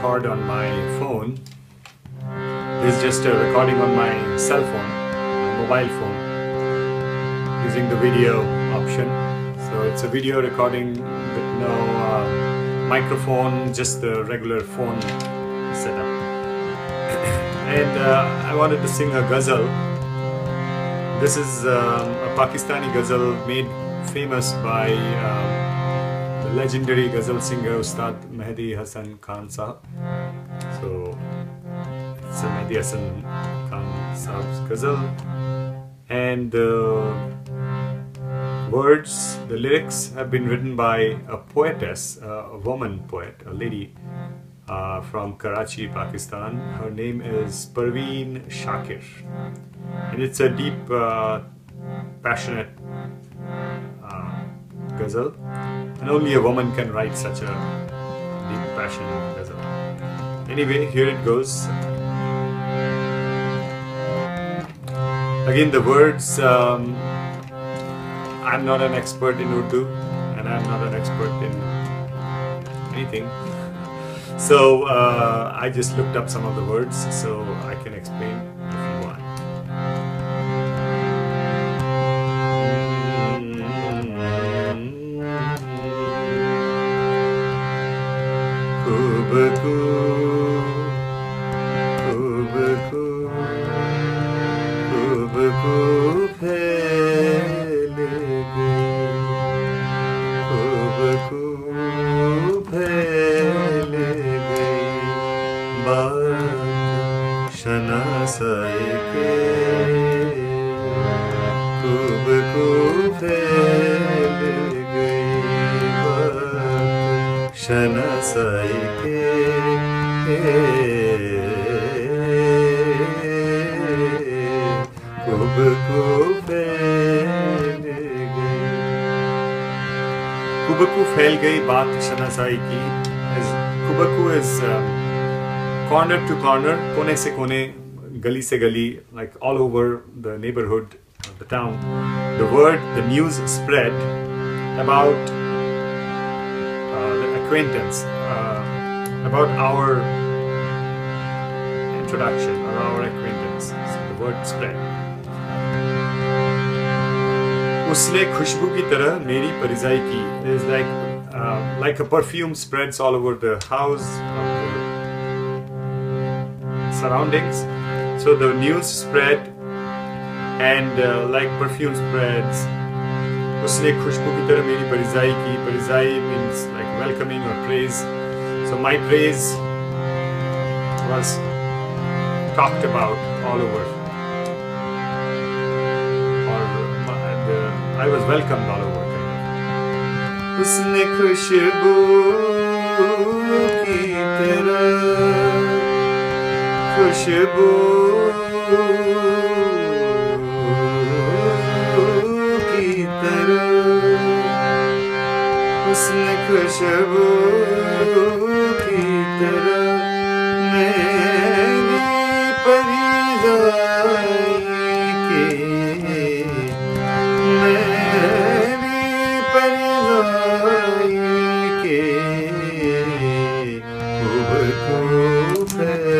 record on my phone. This is just a recording on my cell phone, mobile phone, using the video option. So it's a video recording with no uh, microphone, just the regular phone setup. and uh, I wanted to sing a ghazal. This is um, a Pakistani ghazal made famous by the legendary ghazal singer Ustad Mehdi Hassan Khan Sahab. So it's Mehdi Hassan Khan Sahab's ghazal. And the words, the lyrics have been written by a poetess, a woman poet, a lady uh, from Karachi, Pakistan. Her name is Parveen Shakir. And it's a deep, uh, passionate ghazal. And only a woman can write such a deep, passionate ghazal. Anyway, here it goes. Again, the words um, I'm not an expert in Urdu and I'm not an expert in anything. So uh, I just looked up some of the words so I can explain क्षण सही के फैल गई। बात शनासाई की। कुबकू is corner to corner कोने से कोने, गली से गली like all over the neighbourhood the town the word the news spread about acquaintance uh, about our introduction or our acquaintance so the word spread उसने खुशबू की तरह मेरी परिजाई की is like uh, like a perfume spreads all over the house of the surroundings so the news spread and uh, like perfume spreads उसने खुशबू की तरह मेरी परिजाई की परिजाई means like welcoming or praise so my praise was talked about all over or my, the, I was welcomed all over kind of. उसने खुशबू की तरह खुशबू खूब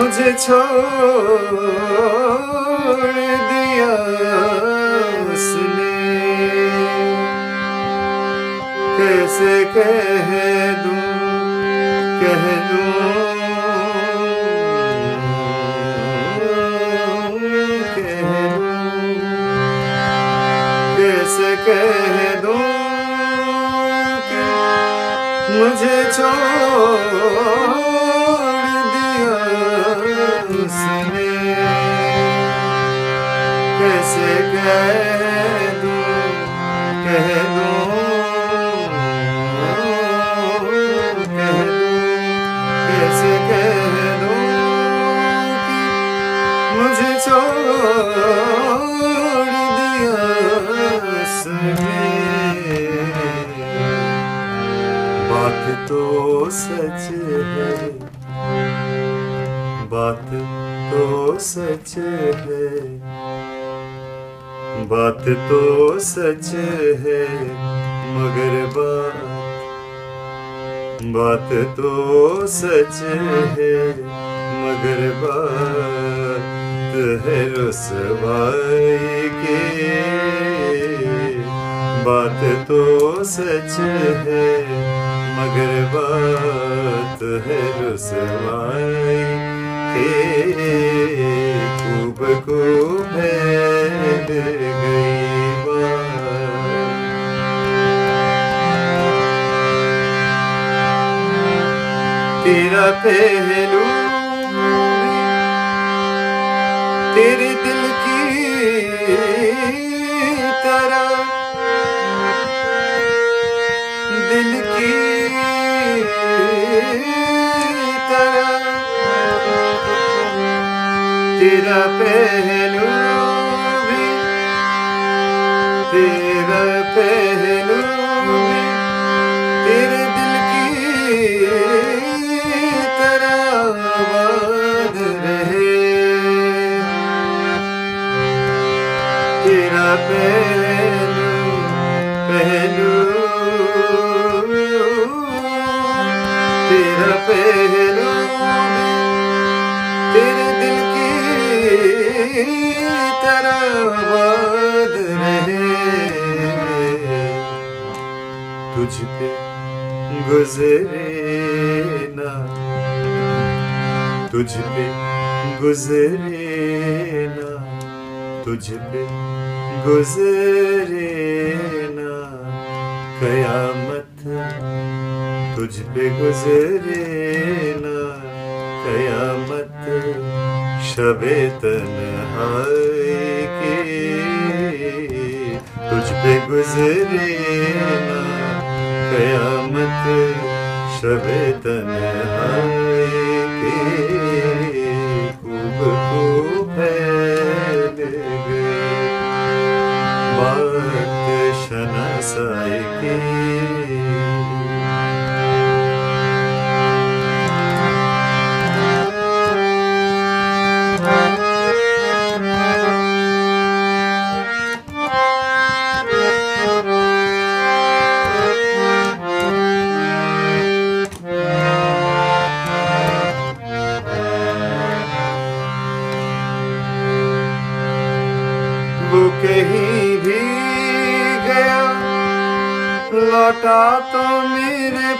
मुझे छोड़ दिया उसने। कैसे कह दूँ कह दूँ कैसे कह दूँ मुझे छोड़ कैसे कह दूँ कह दूँ कह कैसे कह मुझे छोड़ दिया बात तो सच है, बात तो सच है। बात तो सच है, मगर बात बात तो सच है, मगर बात है रसवाई की। बात तो सच है, मगर बात है रसवाई के। खूब खूब फैल पहलू। तेरे दिल की तरह। दिल की तरह। तेरा पहलू पहलू पहलू तेरा दिल की तरह आबाद रहे। तुझ पे गुजरे ना, तुझ पे गुजरे ना, तुझ पे गुजरे ना, कयामत तुझ पे गुजरे ना, कयामत शबे तन्हाई की, तुझ पे गुजरे ना, कयामत शबे तन्हाई बात शनासाई की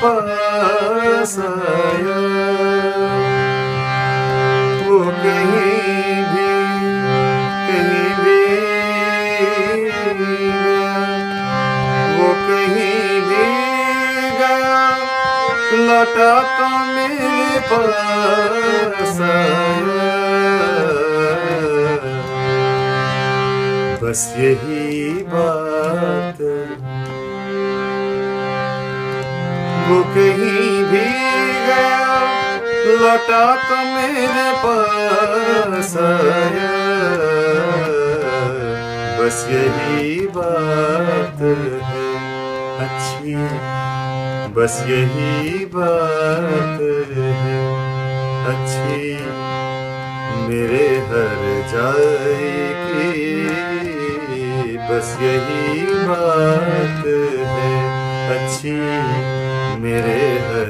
पासया वो कहीं भी कहीं भी वो कहीं भी लौटा तो मेरे पास बस यही बात वो कहीं भी गया लौटा तो मेरे पास बस यही बात है, अच्छी बस यही बात है, अच्छी मेरे हर जाएगी बस यही बात है, अच्छी मेरे हर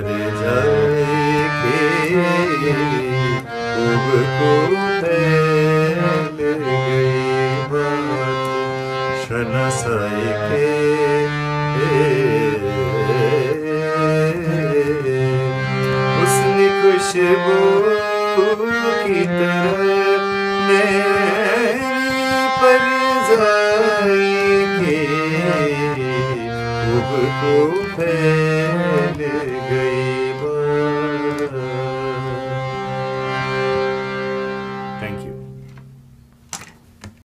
उब को फैल गई बात। शनसाई के उसने खुशबू की तरह मेरी पर खूब को फैल गई